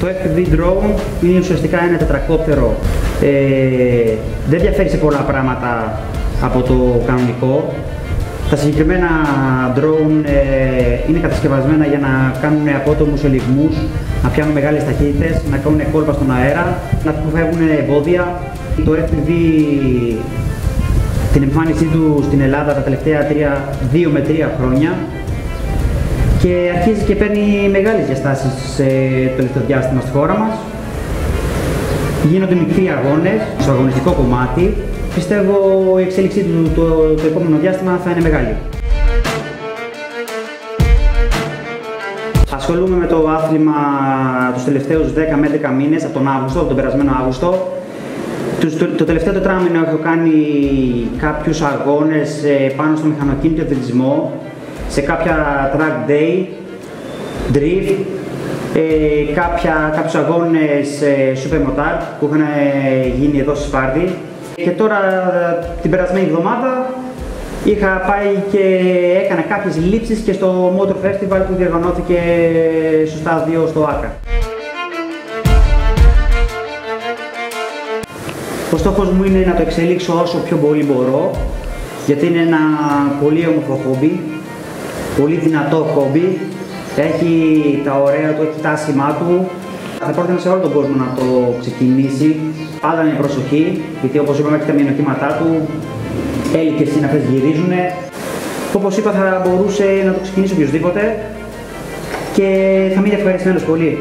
Το FPV drone είναι ουσιαστικά ένα τετρακόπτερο. Ε, δεν διαφέρει σε πολλά πράγματα από το κανονικό. Τα συγκεκριμένα drone ε, είναι κατασκευασμένα για να κάνουν απότομους ελιγμούς, να πιάνουν μεγάλες ταχύτητες, να κάνουν κόλπα στον αέρα, να αποφεύγουν εμπόδια. Το FPV την εμφάνισή του στην Ελλάδα τα τελευταία 2 με 3 χρόνια και αρχίζει και παίρνει μεγάλες διαστάσεις σε το τελευταίο διάστημα στη χώρα μας. Γίνονται μικροί αγώνες στο αγωνιστικό κομμάτι. Πιστεύω η εξέλιξή του το, το επόμενο διάστημα θα είναι μεγάλη. Ασχολούμαι με το άθλημα τους τελευταίους 10 με 11 μήνες, από τον Αύγουστο, από τον περασμένο Αύγουστο. Το, το τελευταίο τετράμινο έχω κάνει κάποιους αγώνες ε, πάνω στο μηχανοκίνητο εθελισμό, σε κάποια track day, drift, ε, κάποια, κάποιους αγώνες ε, super motard που είχαν ε, γίνει εδώ στη Σπάρτη. Και τώρα την περασμένη εβδομάδα είχα πάει και έκανα κάποιες λήψεις και στο Motor Festival που διοργανώθηκε στο στάδιο στο ΆΚΑ. Ο στόχος μου είναι να το εξελίξω όσο πιο πολύ μπορώ, γιατί είναι ένα πολύ όμορφο χόμπι, πολύ δυνατό χόμπι, έχει τα ωραία του, έχει τα άσημά του. Θα πρότεινα σε όλο τον κόσμο να το ξεκινήσει, πάντα με προσοχή, γιατί όπως είπαμε έχει τα μειονεκτήματά του, έλικες είναι αυτές γυρίζουν. Όπως είπα θα μπορούσε να το ξεκινήσει οποιοδήποτε και θα μείνει ευχαριστημένος πολύ.